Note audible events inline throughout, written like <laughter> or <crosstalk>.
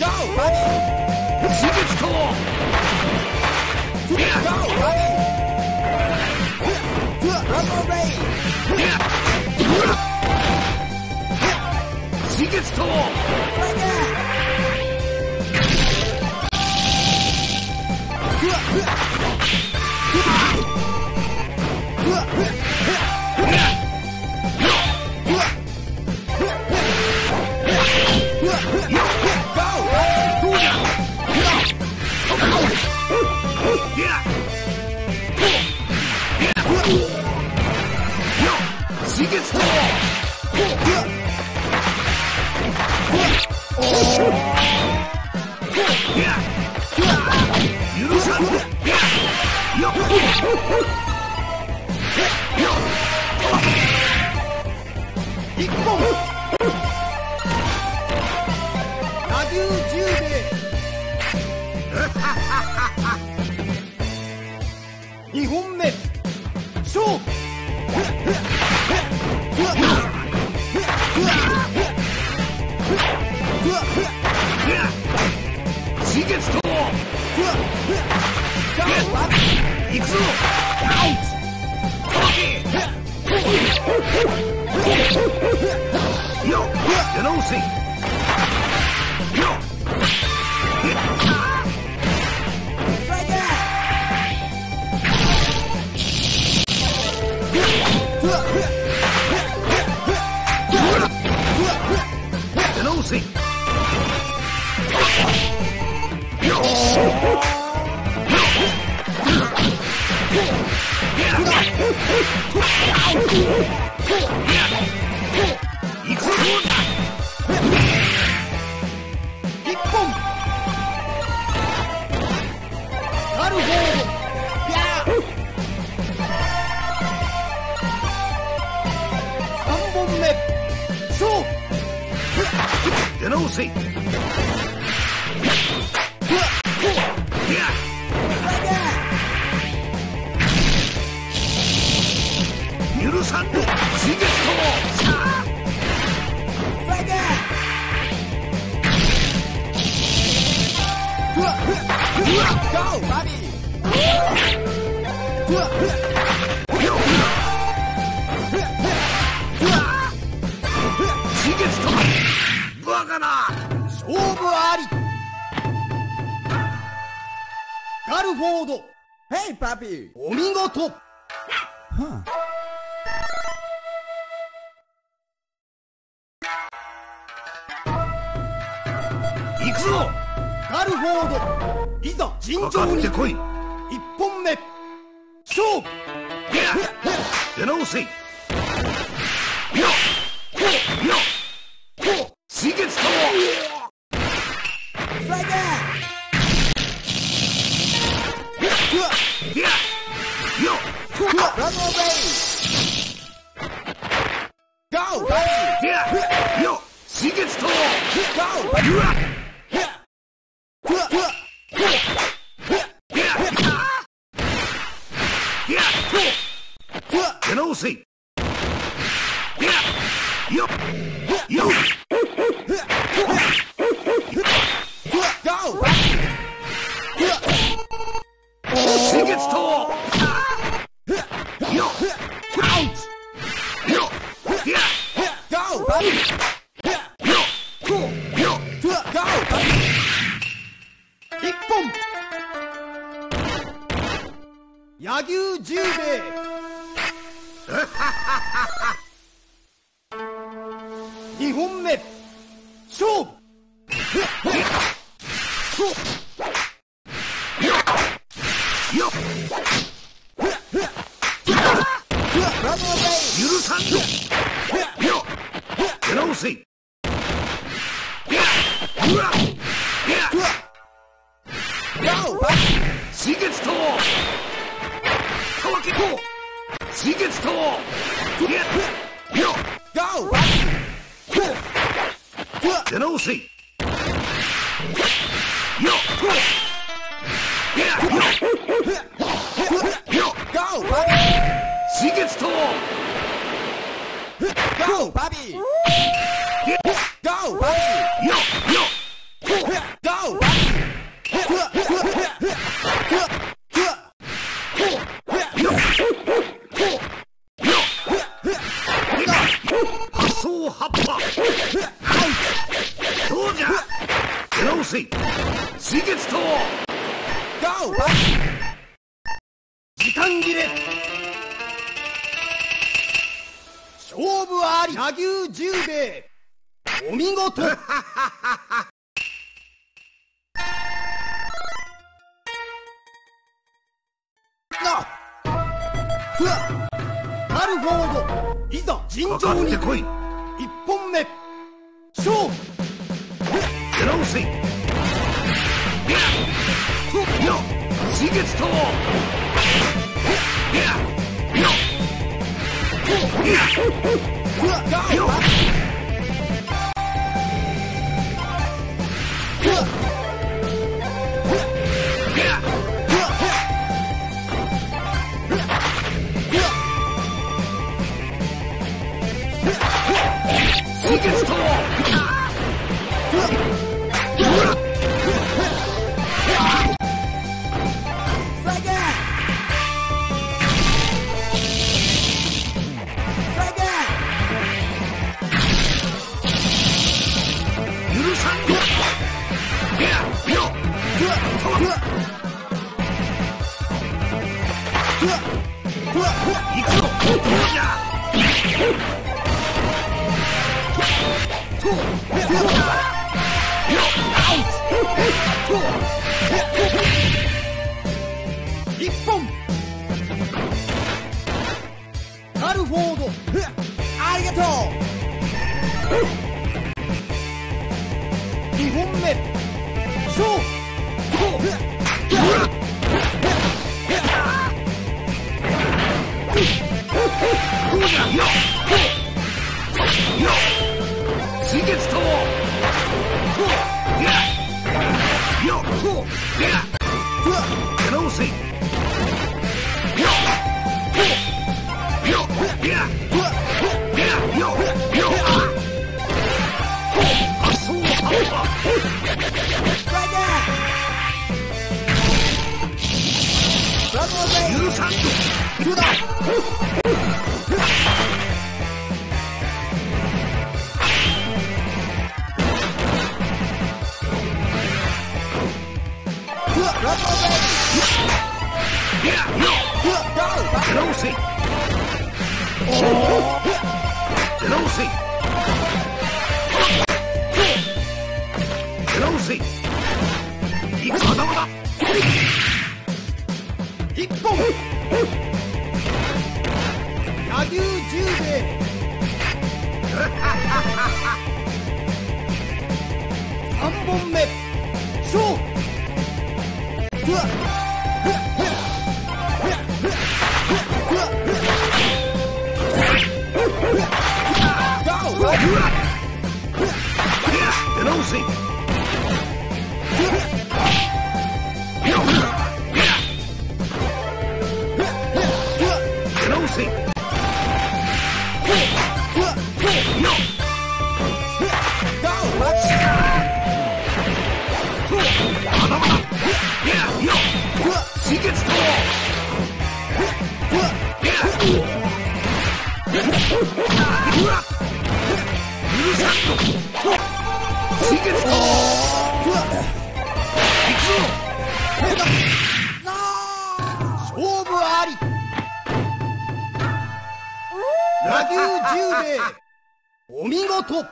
Go, buddy! Go, buddy! She gets to! Like that! Woo! Yeah! feet. 行くぞ。ガルフォード。いざ尋常に。かか本目。勝負。出直せ。水月タ You know, see. You. You. Go. She gets tall. You. Out. You. Go, buddy. You. Go, buddy. Ik pomp. 野球十兵衛。<laughs> 2本目勝負。Go, Bobby! い Go, Bobby! やよよ Go, Bobby! 発想葉っぱどうじゃ出直せ水月刀負あり柳生十兵衛お見事。No! カルフォードいざ尋かか常にってこい。一本目。勝負。出直せ。いやよ水月刀いやよいありがと二本目。勝負。どうじゃよよ水月刀いやよいや出直せ許さんぞ To the... Brother Obey! いやよ Go! 出直せ出直せ出直せいくまだまだ一本柳生十兵三本目勝負。Go! いや出お見事。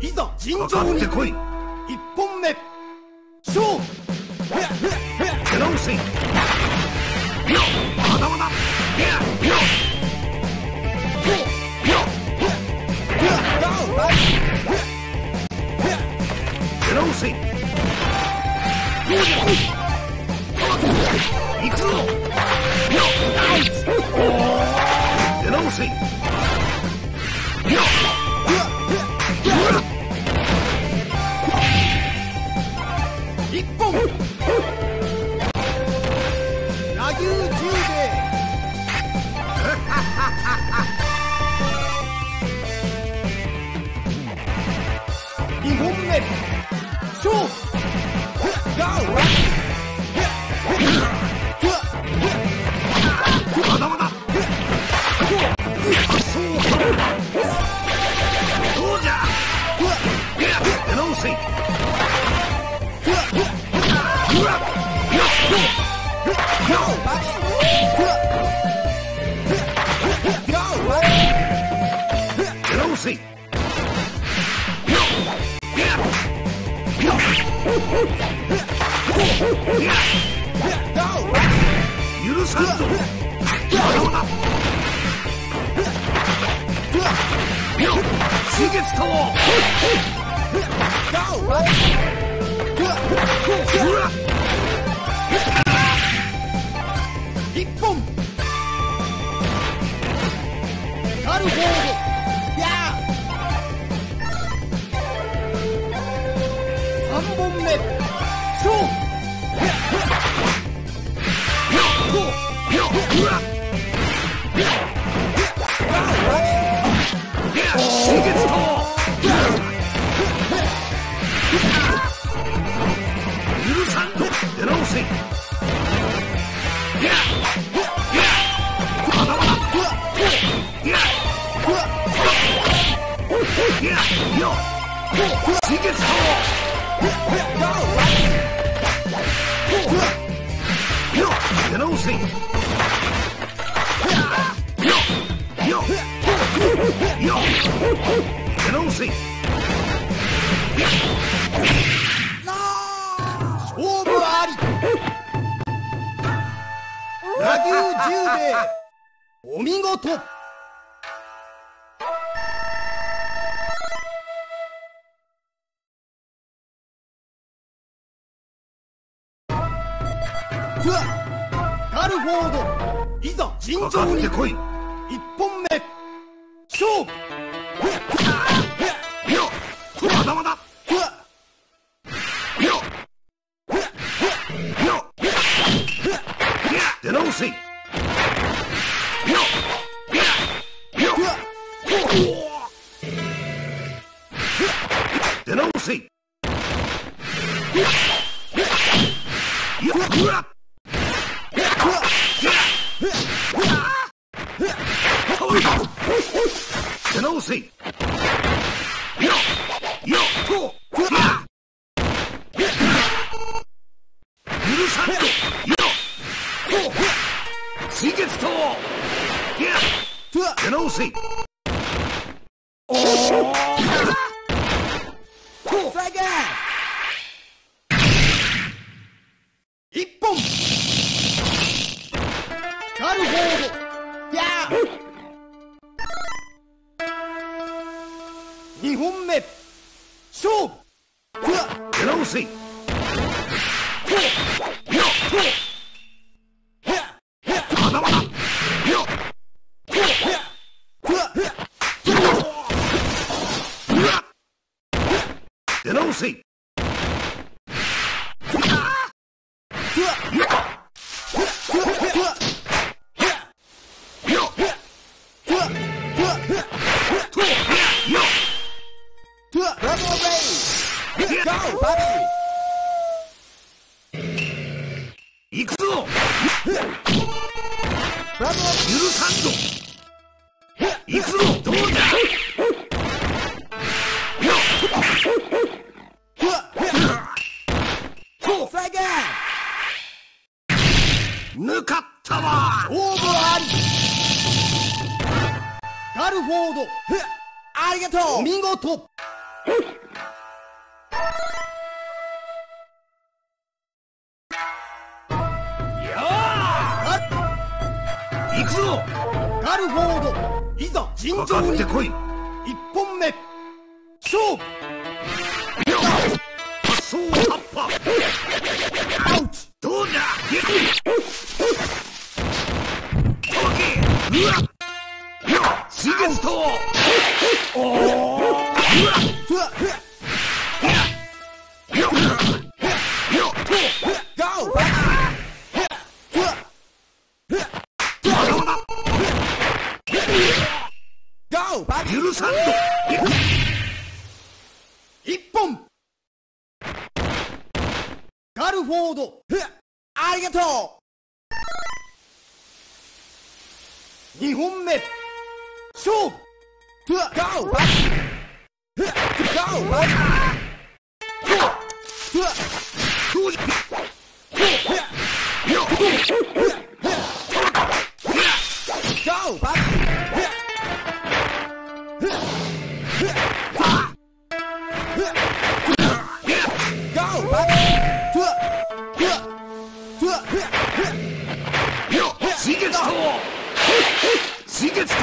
いざ尋かか常に。ってこい一本目。勝負。出直せよまだまだ。うわ一水月タワーよ出直せよよよ出直せ勝負あり柳生十兵衛お見事。ガルフォード。いざ尋常に。一本目。勝負。まだまだ水月と出直せ Second! 一出抜かったわ。勝負あり。ガルフォードありがとう。お見事。行くぞ。ガルフォードいざ尋常に。ってこい。よ一本目。勝負。発想アウチどうだ？うわよ水月とおおうわふわふわ許さんと一本ガルフォードと二本目勝負うふわ Go, baby. ふわ Go, baby. ふわどうじふわよふわふわ Go, baby. ふわ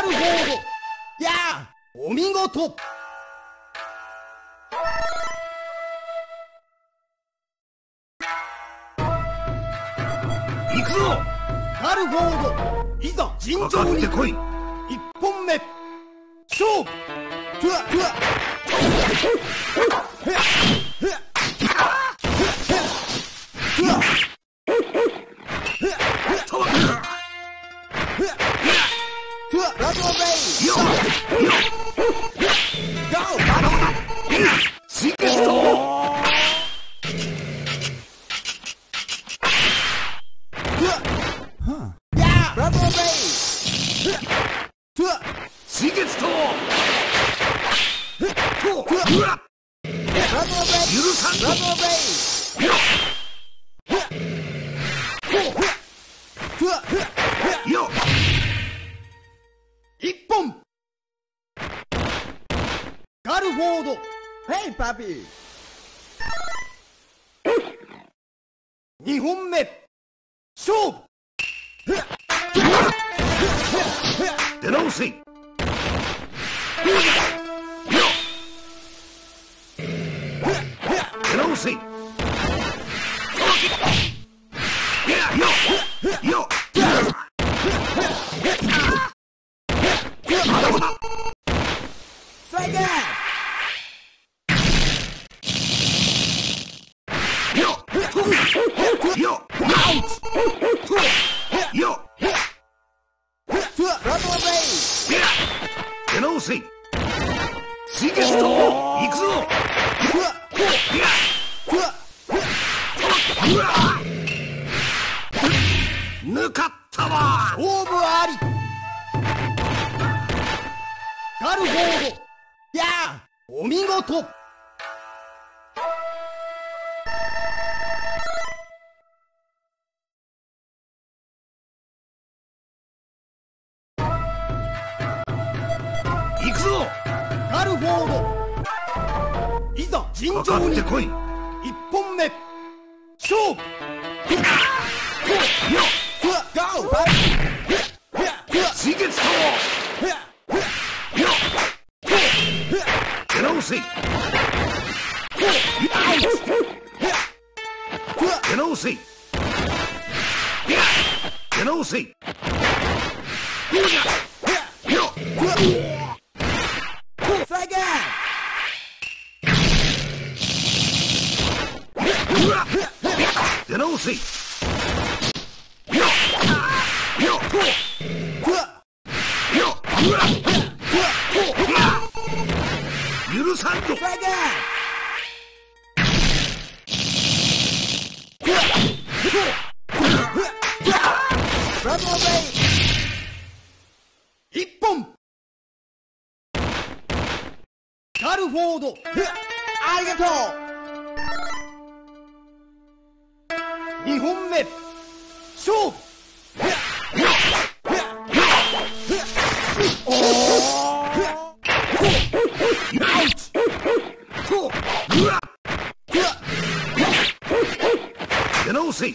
ガルフォードやお見事。行くぞ。ガルフォードいざ尋常に。ってこい。一本目。勝負。ふわふわふわうわラブオよっ2本目。勝負。出直せ。まだまだ行くぞ。ふわ。いやふわ。うわ。抜かったわ。勝負ありガルフォーやドお見事尋か常に一本目。勝負 <laughs> タルフォード。ありがと2本目。勝負。とうわ出直せ